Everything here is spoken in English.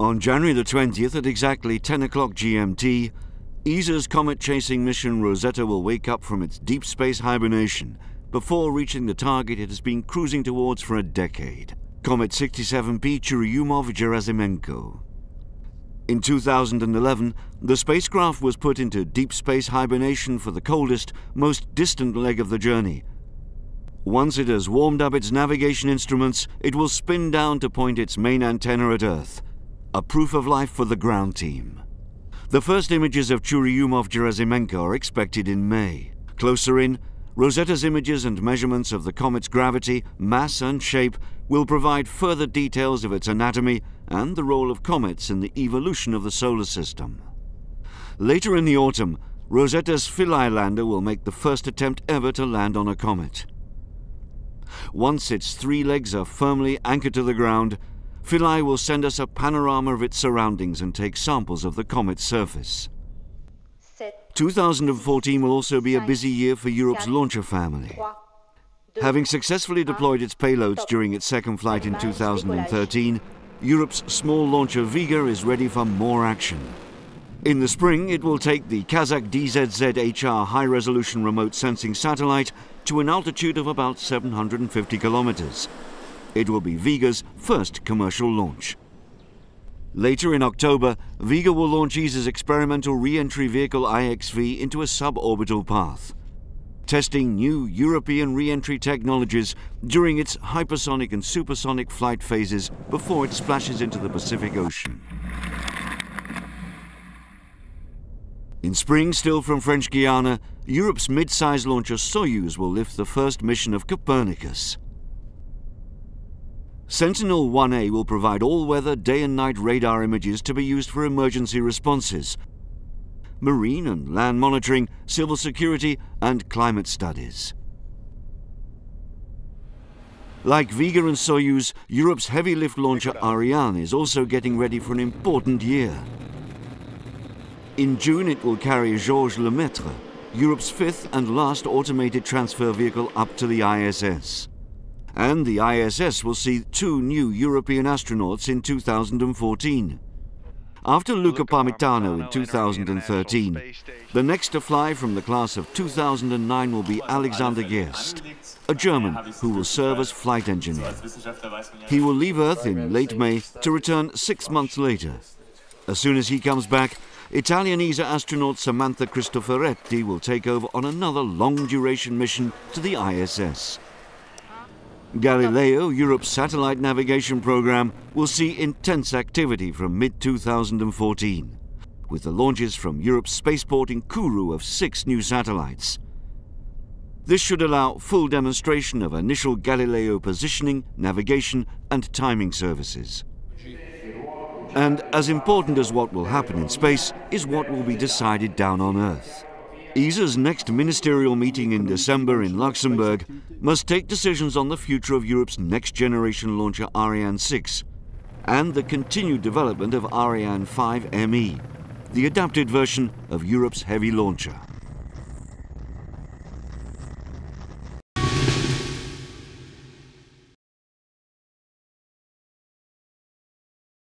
On January the 20th at exactly 10 o'clock GMT, ESA's comet chasing mission Rosetta will wake up from its deep space hibernation before reaching the target it has been cruising towards for a decade Comet 67P Churyumov-Gerasimenko. In 2011, the spacecraft was put into deep space hibernation for the coldest, most distant leg of the journey. Once it has warmed up its navigation instruments, it will spin down to point its main antenna at Earth, a proof of life for the ground team. The first images of Churyumov-Gerasimenko are expected in May. Closer in, Rosetta's images and measurements of the comet's gravity, mass and shape will provide further details of its anatomy and the role of comets in the evolution of the solar system. Later in the autumn, Rosetta's Philae lander will make the first attempt ever to land on a comet. Once its three legs are firmly anchored to the ground, Philae will send us a panorama of its surroundings and take samples of the comet's surface. 2014 will also be a busy year for Europe's launcher family. Having successfully deployed its payloads during its second flight in 2013, Europe's small launcher Vega is ready for more action. In the spring, it will take the Kazakh DZZ-HR high-resolution remote sensing satellite to an altitude of about 750 kilometers. It will be Vega's first commercial launch. Later in October, Vega will launch ESA's experimental re-entry vehicle IXV into a suborbital path, testing new European re-entry technologies during its hypersonic and supersonic flight phases before it splashes into the Pacific Ocean. In spring, still from French Guiana, Europe's mid-size launcher Soyuz will lift the first mission of Copernicus. Sentinel-1A will provide all-weather day and night radar images to be used for emergency responses, marine and land monitoring, civil security and climate studies. Like Vega and Soyuz, Europe's heavy lift launcher Ariane is also getting ready for an important year. In June it will carry Georges Lemaitre, Europe's fifth and last automated transfer vehicle up to the ISS and the ISS will see two new European astronauts in 2014. After Luca Parmitano in 2013, the next to fly from the class of 2009 will be Alexander Gerst, a German who will serve as flight engineer. He will leave Earth in late May to return six months later. As soon as he comes back, Italian ESA astronaut Samantha Cristoforetti will take over on another long-duration mission to the ISS. Galileo, Europe's satellite navigation program, will see intense activity from mid-2014, with the launches from Europe's spaceport in Kourou of six new satellites. This should allow full demonstration of initial Galileo positioning, navigation and timing services. And as important as what will happen in space is what will be decided down on Earth. ESA's next ministerial meeting in December in Luxembourg must take decisions on the future of Europe's next generation launcher Ariane 6 and the continued development of Ariane 5 ME, the adapted version of Europe's heavy launcher.